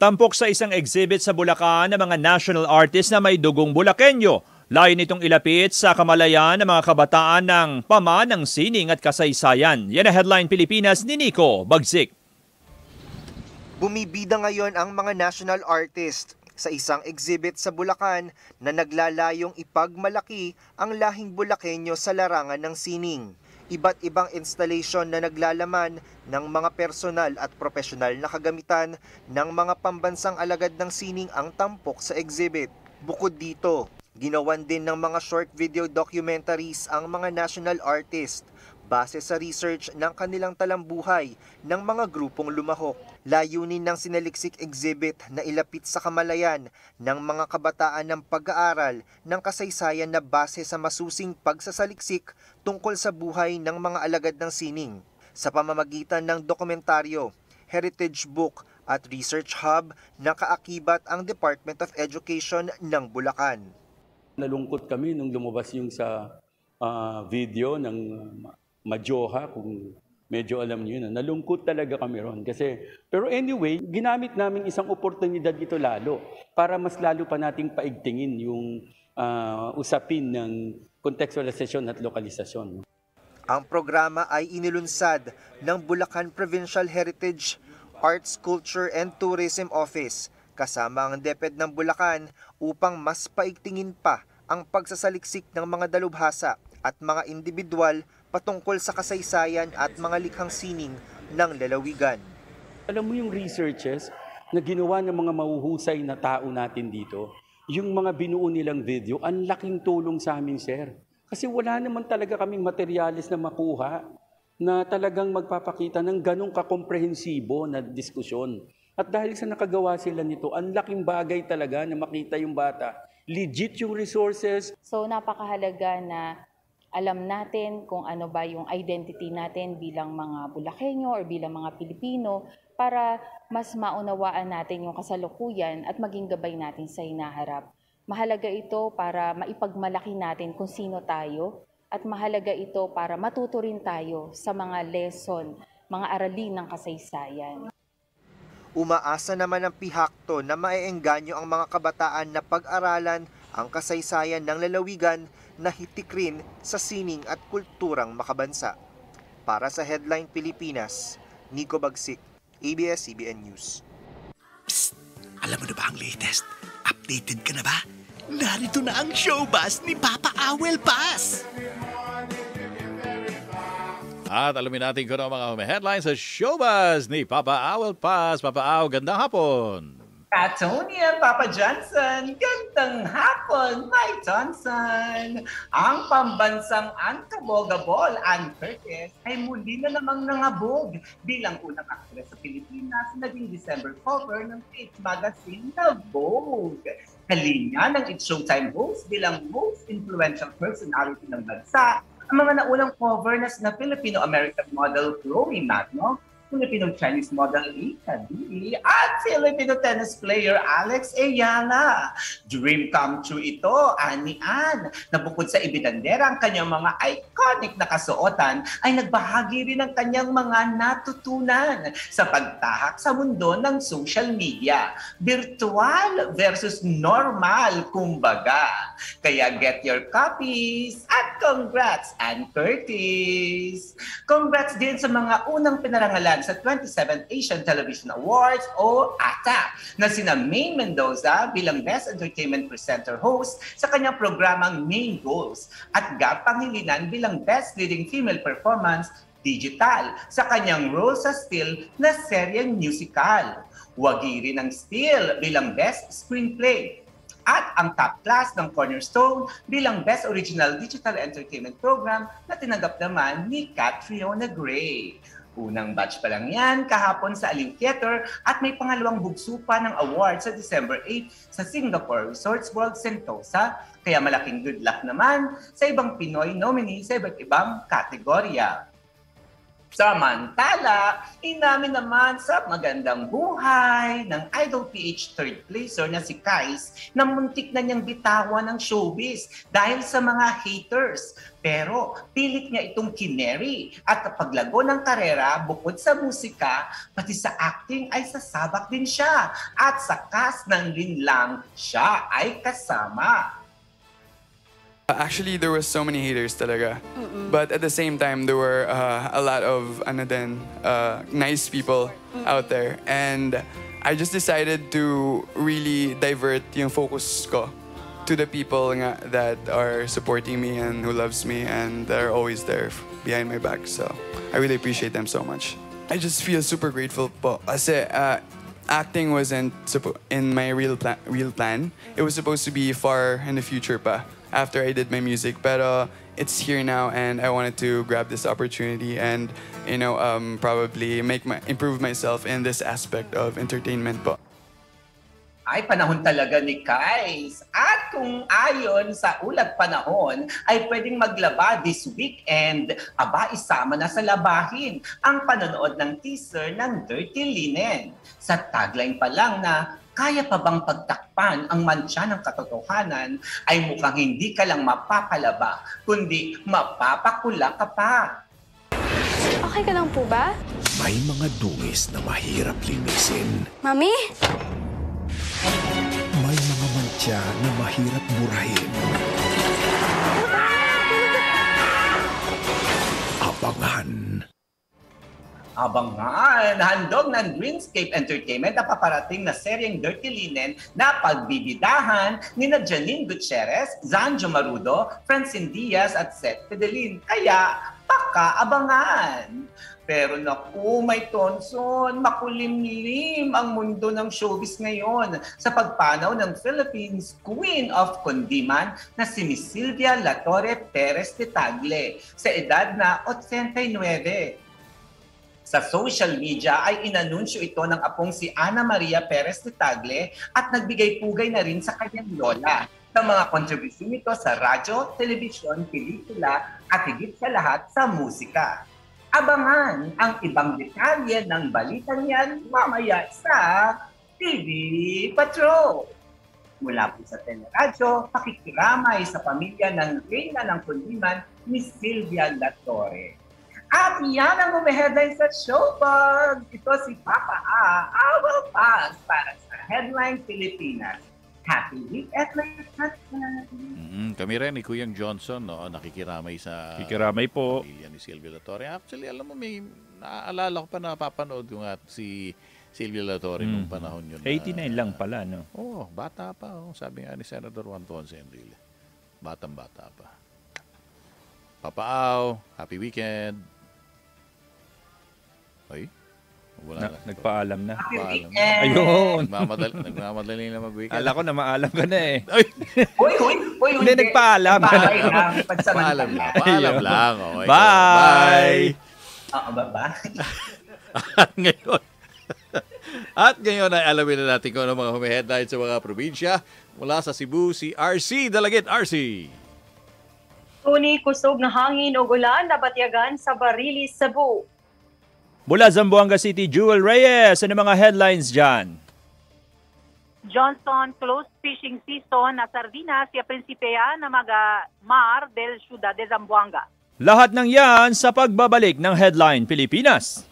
Tampok sa isang exhibit sa Bulacan ng mga national artists na may dugong Bulakenyo. Layo nitong ilapit sa kamalayan ng mga kabataan ng pama ng sining at kasaysayan. Yan ang Headline Pilipinas ni Nico Bagsik. Bumibida ngayon ang mga national artist sa isang exhibit sa Bulacan na naglalayong ipagmalaki ang lahing Bulakenyo sa larangan ng sining. Iba't ibang installation na naglalaman ng mga personal at profesional na kagamitan ng mga pambansang alagad ng sining ang tampok sa exhibit. Bukod dito, ginawan din ng mga short video documentaries ang mga national artist base sa research ng kanilang talambuhay ng mga grupong lumahok. Layunin ng sinaliksik exhibit na ilapit sa kamalayan ng mga kabataan ng pag-aaral ng kasaysayan na base sa masusing pagsasaliksik tungkol sa buhay ng mga alagad ng sining sa pamamagitan ng dokumentaryo, heritage book at research hub na kaakibat ang Department of Education ng Bulacan. Nalungkot kami nung lumabas yung sa ah, video ng uh, Majoha, kung medyo alam niyo yun. Nalungkot talaga kami ron. Kasi, pero anyway, ginamit namin isang oportunidad ito lalo para mas lalo pa nating paigtingin yung ah, usapin ng contextualization at lokalisasyon. Ang programa ay inilunsad ng Bulacan Provincial Heritage, Arts, Culture and Tourism Office kasama ang DepEd ng Bulacan upang mas paigtingin pa ang pagsasaliksik ng mga dalubhasa at mga individual patungkol sa kasaysayan at mga likhang sining ng lalawigan. Alam mo yung researches na ginawa ng mga mahuhusay na tao natin dito, yung mga binuo nilang video, ang laking tulong sa amin, sir. Kasi wala naman talaga kaming materialis na makuha na talagang magpapakita ng ganong kakomprehensibo na diskusyon. At dahil sa nakagawa sila nito, ang laking bagay talaga na makita yung bata. Legit yung resources. So napakahalaga na alam natin kung ano ba yung identity natin bilang mga Bulakenyo or bilang mga Pilipino para mas maunawaan natin yung kasalukuyan at maging gabay natin sa hinaharap. Mahalaga ito para maipagmalaki natin kung sino tayo at mahalaga ito para matuto rin tayo sa mga lesson, mga aralin ng kasaysayan. Umaasa naman ang pihakto na maeengganyo ang mga kabataan na pag-aralan ang kasaysayan ng lalawigan na hitik rin sa sining at kulturang makabansa. Para sa Headline Pilipinas, Nico Bagsik, ABS-CBN News. Alam mo na ba ang latest? Updated ka na ba? Narito na ang showbus ni Papa Awel Pass! At alamin natin kung ano mga headlines sa showbuzz ni Papa Awel Paz. Papa Aw, gandang hapon. And Papa Johnson, gandang hapon, Mike Johnson. Ang pambansang Antobogabol, Ann Curtis, ay muli na namang nangabog bilang unang aktres sa Pilipinas na naging December cover ng Faith magazine na Vogue. Kalinya ng It's Showtime host bilang most influential personality ng bansa ang mga naunang cover na sina Filipino-American model Chloe Magno, Filipino-Chinese model Ika D, at Filipino tennis player Alex Ayala. Dream come true ito, ani Ann, na bukod sa ibidandera ang kanyang mga iconic na kasuotan, ay nagbahagi rin ng kanyang mga natutunan sa pagtahak sa mundo ng social media. Virtual versus normal, kumbaga. Kaya get your copies at congrats, Ann Curtis! Congrats din sa mga unang pinarangalan sa 27th Asian Television Awards o ATA na sina May Mendoza bilang Best Entertainment Presenter host sa kanyang programang Main Goals at Gab Pangilinan bilang Best Leading Female Performance Digital sa kanyang role sa Still na seryeng musical. Wagi rin ang Still bilang Best Screenplay at ang top class ng Cornerstone bilang Best Original Digital Entertainment Program na tinanggap naman ni Catriona Gray. Unang batch pa lang yan kahapon sa Aling Theater at may pangalawang bugso pa ng award sa December 8 sa Singapore Resorts World Sentosa. Kaya malaking good luck naman sa ibang Pinoy nominee sa iba't ibang kategorya. Samantala, inamin naman sa magandang buhay ng Idol PH third placer na si Kais na muntik na niyang bitawan ng showbiz dahil sa mga haters. Pero pilit niya itong kineri at paglago ng karera bukod sa musika, pati sa acting ay sasabak din siya. At sa cast ng Linlang, siya ay kasama. Actually, there was so many haters talaga. But at the same time, there were uh, a lot of ano din, uh, nice people out there. And I just decided to really divert yung focus ko to the people that are supporting me and who loves me and they're always there behind my back. So I really appreciate them so much. I just feel super grateful po kasi uh, acting wasn't in my real plan, real plan. It was supposed to be far in the future pa after I did my music. Pero it's here now and I wanted to grab this opportunity and you know um, probably make my improve myself in this aspect of entertainment po. Ay panahon talaga ni Kais. At kung ayon sa ulat panahon, ay pwedeng maglaba this weekend. Aba, isama na sa labahin ang panonood ng teaser ng Dirty Linen. Sa tagline pa lang na kaya pa bang pagtakpan ang mantsa ng katotohanan ay mukhang hindi ka lang mapapalaba, kundi mapapakula ka pa. Okay ka lang po ba? May mga dungis na mahirap linisin. Mami? May mga mantya na mahirap burahin. Abangan. Abangan! Handog ng Dreamscape Entertainment ang paparating na seryeng Dirty Linen na pagbibidahan ni na Janine Gutierrez, Zanjo Marudo, Francine Diaz at Seth Fidelin. Kaya, pakaabangan! Pero naku, may tonson, makulimlim ang mundo ng showbiz ngayon sa pagpanaw ng Philippines Queen of Condiman na si Miss Sylvia Latore Perez de Tagle sa edad na 89. Sa social media ay inanunsyo ito ng apong si Ana Maria Perez de Tagle at nagbigay pugay na rin sa kanyang lola sa mga kontribusyon nito sa radyo, telebisyon, pelikula at higit sa lahat sa musika. Abangan ang ibang detalye ng balitang yan mamaya sa TV Patrol. Mula po sa Teleradyo, pakikiramay sa pamilya ng Reyna ng Kundiman ni Sylvia Latore. At yan ang umiheadline sa Showbug. Ito si Papa A. Will pass para sa Headline Pilipinas. Happy weekend, my. Mm, kami rin ni Kuyang Johnson, no, nakikiramay sa Kikiramay po. pamilya ni Silvio Latore. Actually, alam mo, may naaalala ko pa na papanood ko nga si Silvio Latore nung Mm. panahon yun. 89 lang pala, no? Oo, oh, bata pa. Oh. Sabi nga ni Senator Juan Ponce Enrile. Batang bata pa. Papaaw, happy weekend. Ay, wala Na, na. nagpaalam na. Paalam. Ayun. Nagmamadali, nagmamadali na mag-weekend. Ala ko na maalam ka na eh. Uy, uy, uy, Hindi, nagpaalam. Na, pagsamantala. Paalam lang. Paalam lang. Okay. Bye! Oo, bye-bye. At ngayon, at ngayon ay alamin na natin kung ano mga humiheadline sa mga probinsya. Mula sa Cebu, si RC Dalagit. RC. Tuni kusog na hangin o ulan na batyagan sa Barili, Cebu. Mula Zamboanga City, Jewel Reyes. Ano mga headlines dyan? Johnson closed fishing season na sardinas sa Principea na mga Mar del Ciudad de Zamboanga. Lahat ng yan sa pagbabalik ng Headline Pilipinas.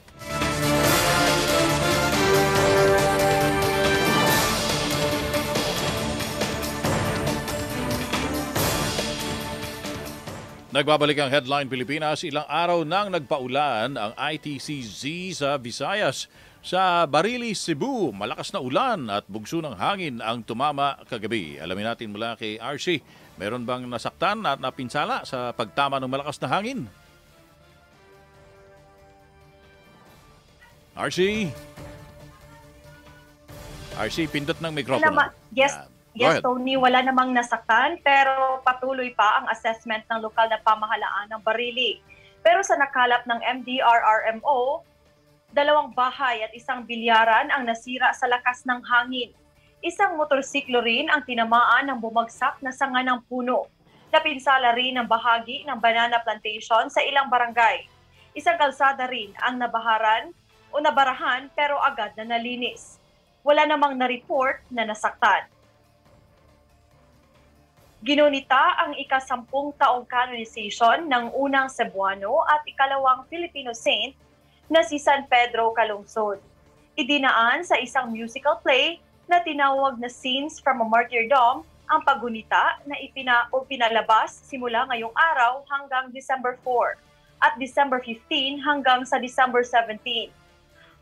Nagbabalik ang Headline Pilipinas. Ilang araw nang nagpaulan ang ITCZ sa Visayas. Sa Barili, Cebu, malakas na ulan at bugso ng hangin ang tumama kagabi. Alamin natin mula kay RC, meron bang nasaktan at napinsala sa pagtama ng malakas na hangin? RC? RC, pindot ng mikropono. Yes, Go yes. Tony, wala namang nasaktan pero patuloy pa ang assessment ng lokal na pamahalaan ng Barili. Pero sa nakalap ng MDRRMO, dalawang bahay at isang bilyaran ang nasira sa lakas ng hangin. Isang motorsiklo rin ang tinamaan ng bumagsak na sanga ng puno. Napinsala rin ang bahagi ng banana plantation sa ilang barangay. Isang kalsada rin ang nabaharan o nabarahan pero agad na nalinis. Wala namang na-report na nasaktan. Ginunita ang ikasampung taong canonization ng unang Cebuano at ikalawang Filipino saint na si San Pedro Calungsod. Idinaan sa isang musical play na tinawag na Scenes from a Martyrdom ang paggunita na ipina o pinalabas simula ngayong araw hanggang December 4 at December 15 hanggang sa December 17.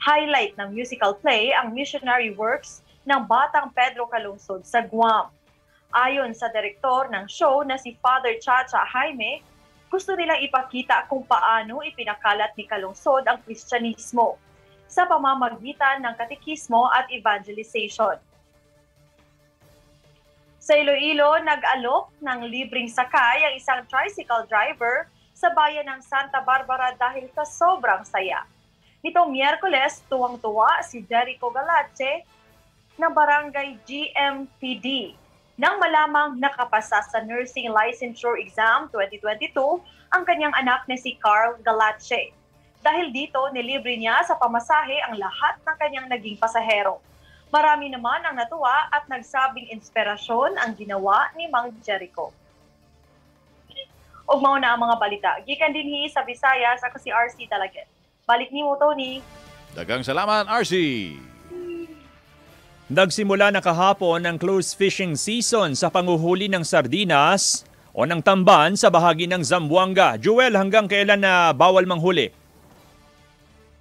Highlight ng musical play ang missionary works ng Batang Pedro Calungsod sa Guam. Ayon sa direktor ng show na si Father Chacha Jaime, gusto nilang ipakita kung paano ipinakalat ni Kalungsod ang Kristyanismo sa pamamagitan ng katekismo at evangelization. Sa Iloilo, nag-alok ng libreng sakay ang isang tricycle driver sa bayan ng Santa Barbara dahil sa sobrang saya. Nitong Miyerkules, tuwang-tuwa si Jericho Galache ng Barangay GMPD nang malamang nakapasa sa Nursing Licensure Exam 2022 ang kanyang anak na si Carl Galache. Dahil dito, nilibre niya sa pamasahe ang lahat ng kanyang naging pasahero. Marami naman ang natuwa at nagsabing inspirasyon ang ginawa ni Mang Jericho. Ug mao na ang mga balita. Gikan dinhi sa Visayas ako si RC Dalaget. Balik ni mo Tony. Dagang salamat, RC. Nagsimula na kahapon ang close fishing season sa panguhuli ng sardinas o ng tamban sa bahagi ng Zamboanga. Joel, hanggang kailan na bawal manghuli?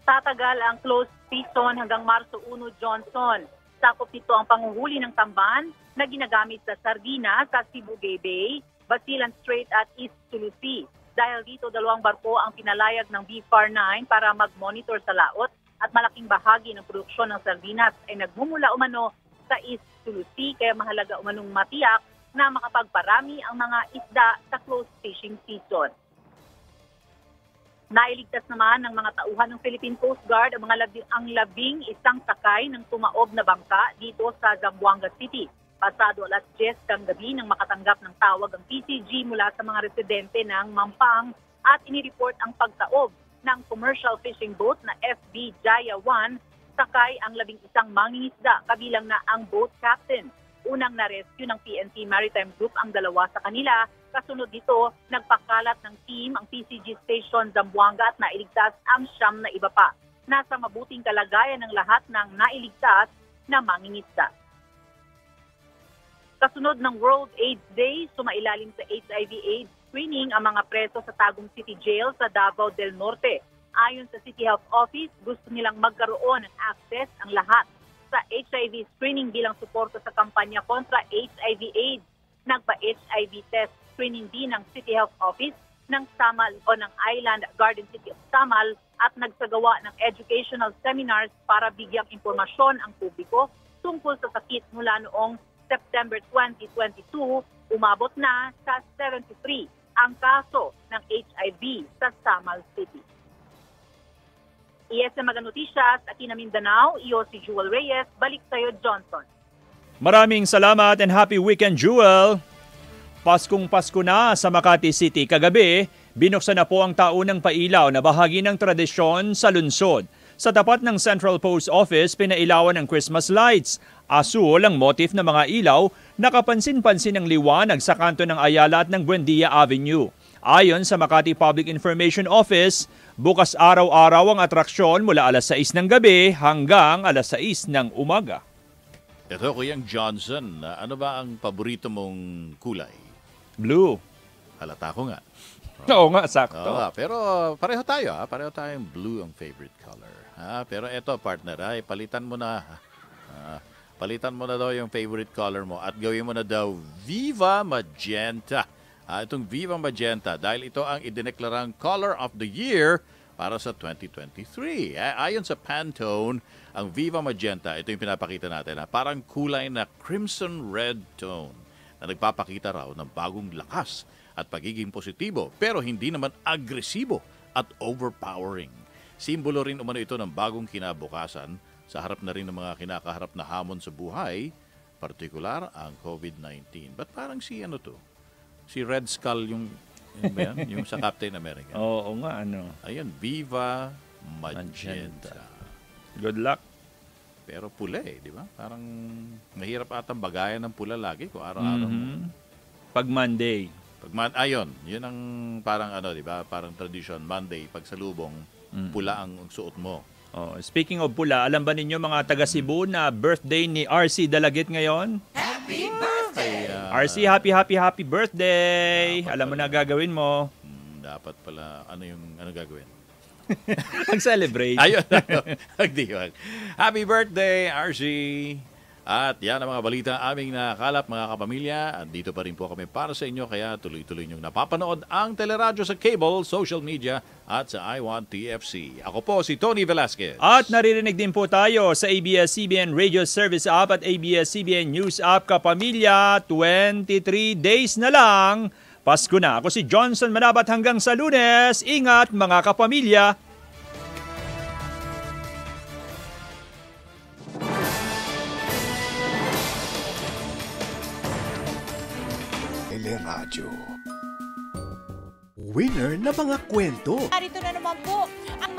Tatagal ang closed season hanggang Marso 1 Johnson. Sakop nito ang panguhuli ng tamban na ginagamit sa sardina sa Cebu Bay, Basilan Strait at East Sulusi. Dahil dito dalawang barko ang pinalayag ng BFAR 9 para mag-monitor sa laot at malaking bahagi ng produksyon ng sardinas ay nagmumula umano sa East Sulusi kaya mahalaga umanong matiyak na makapagparami ang mga isda sa closed fishing season. Nailigtas naman ng mga tauhan ng Philippine Coast Guard ang mga labing, ang labing isang sakay ng tumaob na bangka dito sa Zamboanga City. Pasado alas 10 ng gabi nang makatanggap ng tawag ang PCG mula sa mga residente ng Mampang at inireport ang pagtaob ng commercial fishing boat na FB Jaya 1 sakay ang labing isang mangingisda kabilang na ang boat captain. Unang na-rescue ng PNP Maritime Group ang dalawa sa kanila. Kasunod dito, nagpakalat ng team ang PCG Station Zamboanga at nailigtas ang siyam na iba pa. Nasa mabuting kalagayan ng lahat ng nailigtas na mangingisda. Kasunod ng World AIDS Day, sumailalim sa HIV-AIDS screening ang mga preso sa Tagum City Jail sa Davao del Norte. Ayon sa City Health Office, gusto nilang magkaroon ng access ang lahat sa HIV screening bilang suporta sa kampanya kontra HIV-AIDS. Nagpa-HIV test screening din ng City Health Office ng Samal o ng Island Garden City of Samal at nagsagawa ng educational seminars para bigyang impormasyon ang publiko tungkol sa sakit mula noong September 2022, umabot na sa 73 ang kaso ng HIV sa Samal City. ESM Mga Noticias, Atina iyo si Jewel Reyes, balik sa'yo Johnson. Maraming salamat and happy weekend, Jewel! Paskong Pasko na sa Makati City kagabi, binuksan na po ang taunang pailaw na bahagi ng tradisyon sa lungsod. Sa tapat ng Central Post Office, pinailawan ng Christmas lights. Asul ang motif ng mga ilaw, nakapansin-pansin ang liwanag sa kanto ng Ayala at ng Buendia Avenue. Ayon sa Makati Public Information Office, bukas araw-araw ang atraksyon mula alas 6 ng gabi hanggang alas 6 ng umaga. Ito, Kuyang Johnson, ah, ano ba ang paborito mong kulay? Blue. Halata ko nga. Oo nga, sakto. Oo pero pareho tayo, ha? pareho tayong blue ang favorite color. Ha? Pero eto, partner, ay palitan mo na. Ah, palitan mo na daw yung favorite color mo at gawin mo na daw Viva Magenta. Ah, itong Viva Magenta dahil ito ang idineklarang Color of the Year para sa 2023. Eh, ayon sa Pantone, ang Viva Magenta, ito yung pinapakita natin, ha? parang kulay na crimson red tone na nagpapakita raw ng bagong lakas at pagiging positibo pero hindi naman agresibo at overpowering. Simbolo rin umano ito ng bagong kinabukasan sa harap na rin ng mga kinakaharap na hamon sa buhay, partikular ang COVID-19. Ba't parang si ano to? Si Red Skull yung, yung, ba yan? yung sa Captain America. Oo nga, ano. Ayun, Viva Magenta. Good luck. Pero pula eh, di ba? Parang mahirap atang bagayan ng pula lagi kung araw-araw. mo. Mhm. Pag Monday. Pag man, ayon, yun ang parang ano, di ba? Parang tradition, Monday, pag salubong, Mm. pula ang suot mo. Oh, speaking of pula, alam ba ninyo mga taga Cebu na birthday ni RC Dalagit ngayon? Happy birthday! RC, happy, happy, happy birthday! Alam mo na gagawin mo. dapat pala, ano yung, ano gagawin? Mag-celebrate. Ayun, magdiwag. Happy birthday, RC! At yan ang mga balita aming nakalap mga kapamilya. At dito pa rin po kami para sa inyo kaya tuloy-tuloy niyong napapanood ang teleradyo sa cable, social media at sa iWant TFC. Ako po si Tony Velasquez. At naririnig din po tayo sa ABS-CBN Radio Service App at ABS-CBN News App Kapamilya. 23 days na lang. Pasko na. Ako si Johnson Manabat hanggang sa lunes. Ingat mga kapamilya. Teleradyo. Winner na mga kwento. Narito na naman po